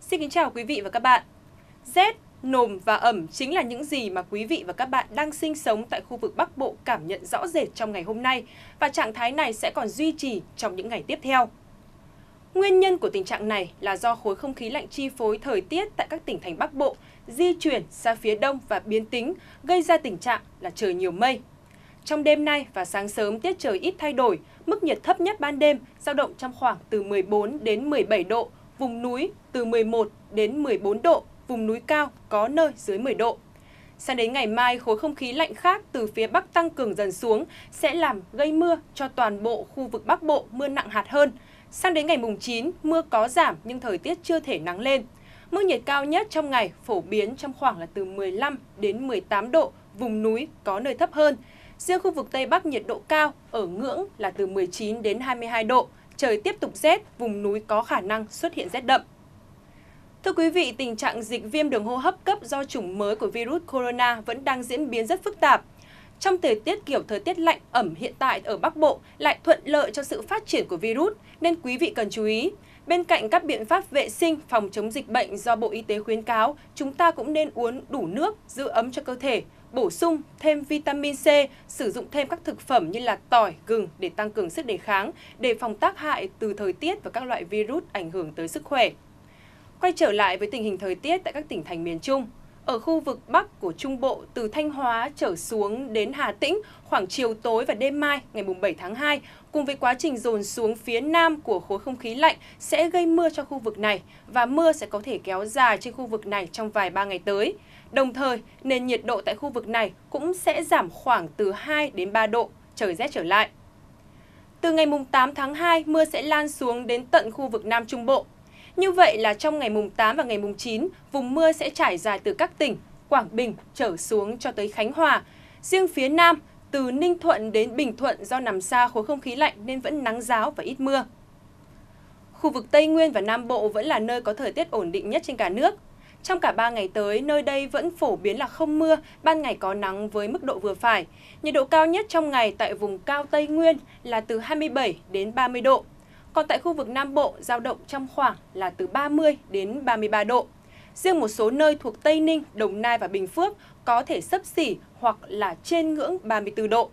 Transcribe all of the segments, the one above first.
Xin kính chào quý vị và các bạn. Rét, nồm và ẩm chính là những gì mà quý vị và các bạn đang sinh sống tại khu vực Bắc Bộ cảm nhận rõ rệt trong ngày hôm nay và trạng thái này sẽ còn duy trì trong những ngày tiếp theo. Nguyên nhân của tình trạng này là do khối không khí lạnh chi phối thời tiết tại các tỉnh thành Bắc Bộ di chuyển ra phía đông và biến tính, gây ra tình trạng là trời nhiều mây. Trong đêm nay và sáng sớm tiết trời ít thay đổi, mức nhiệt thấp nhất ban đêm dao động trong khoảng từ 14 đến 17 độ, vùng núi từ 11 đến 14 độ, vùng núi cao có nơi dưới 10 độ. Sang đến ngày mai, khối không khí lạnh khác từ phía Bắc tăng cường dần xuống sẽ làm gây mưa cho toàn bộ khu vực Bắc Bộ, mưa nặng hạt hơn. Sang đến ngày mùng 9, mưa có giảm nhưng thời tiết chưa thể nắng lên. Mức nhiệt cao nhất trong ngày phổ biến trong khoảng là từ 15 đến 18 độ, vùng núi có nơi thấp hơn. Riêng khu vực Tây Bắc nhiệt độ cao ở ngưỡng là từ 19 đến 22 độ, trời tiếp tục rét, vùng núi có khả năng xuất hiện rét đậm. Thưa quý vị, tình trạng dịch viêm đường hô hấp cấp do chủng mới của virus corona vẫn đang diễn biến rất phức tạp. Trong thời tiết kiểu thời tiết lạnh ẩm hiện tại ở Bắc Bộ lại thuận lợi cho sự phát triển của virus, nên quý vị cần chú ý. Bên cạnh các biện pháp vệ sinh phòng chống dịch bệnh do Bộ Y tế khuyến cáo, chúng ta cũng nên uống đủ nước, giữ ấm cho cơ thể, bổ sung thêm vitamin C, sử dụng thêm các thực phẩm như là tỏi, gừng để tăng cường sức đề kháng, để phòng tác hại từ thời tiết và các loại virus ảnh hưởng tới sức khỏe. Quay trở lại với tình hình thời tiết tại các tỉnh thành miền Trung, ở khu vực Bắc của Trung Bộ từ Thanh Hóa trở xuống đến Hà Tĩnh khoảng chiều tối và đêm mai ngày 7 tháng 2 cùng với quá trình dồn xuống phía nam của khối không khí lạnh sẽ gây mưa cho khu vực này và mưa sẽ có thể kéo dài trên khu vực này trong vài ba ngày tới. Đồng thời, nền nhiệt độ tại khu vực này cũng sẽ giảm khoảng từ 2 đến 3 độ, trời rét trở lại. Từ ngày 8 tháng 2, mưa sẽ lan xuống đến tận khu vực Nam Trung Bộ. Như vậy là trong ngày mùng 8 và ngày mùng 9, vùng mưa sẽ trải dài từ các tỉnh Quảng Bình trở xuống cho tới Khánh Hòa. Riêng phía Nam, từ Ninh Thuận đến Bình Thuận do nằm xa khối không khí lạnh nên vẫn nắng giáo và ít mưa. Khu vực Tây Nguyên và Nam Bộ vẫn là nơi có thời tiết ổn định nhất trên cả nước. Trong cả 3 ngày tới, nơi đây vẫn phổ biến là không mưa, ban ngày có nắng với mức độ vừa phải. Nhiệt độ cao nhất trong ngày tại vùng cao Tây Nguyên là từ 27 đến 30 độ. Còn tại khu vực Nam Bộ, giao động trong khoảng là từ 30 đến 33 độ. Riêng một số nơi thuộc Tây Ninh, Đồng Nai và Bình Phước có thể sấp xỉ hoặc là trên ngưỡng 34 độ.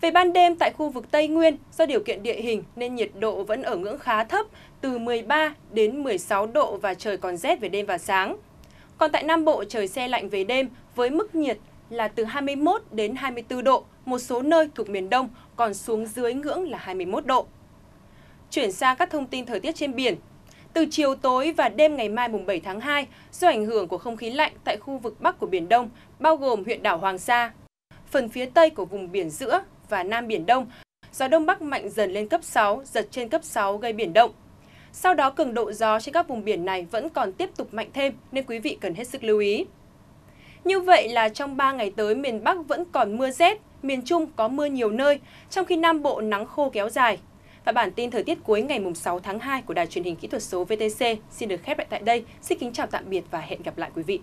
Về ban đêm tại khu vực Tây Nguyên, do điều kiện địa hình nên nhiệt độ vẫn ở ngưỡng khá thấp, từ 13 đến 16 độ và trời còn rét về đêm và sáng. Còn tại Nam Bộ trời xe lạnh về đêm với mức nhiệt là từ 21 đến 24 độ, một số nơi thuộc miền Đông còn xuống dưới ngưỡng là 21 độ. Chuyển sang các thông tin thời tiết trên biển. Từ chiều tối và đêm ngày mai mùng 7 tháng 2, do ảnh hưởng của không khí lạnh tại khu vực Bắc của Biển Đông, bao gồm huyện đảo Hoàng Sa, phần phía Tây của vùng biển giữa và Nam Biển Đông, gió Đông Bắc mạnh dần lên cấp 6, giật trên cấp 6 gây biển động. Sau đó cường độ gió trên các vùng biển này vẫn còn tiếp tục mạnh thêm nên quý vị cần hết sức lưu ý. Như vậy là trong 3 ngày tới miền Bắc vẫn còn mưa rét, miền Trung có mưa nhiều nơi, trong khi Nam Bộ nắng khô kéo dài. Và bản tin thời tiết cuối ngày 6 tháng 2 của Đài truyền hình kỹ thuật số VTC xin được khép lại tại đây. Xin kính chào tạm biệt và hẹn gặp lại quý vị.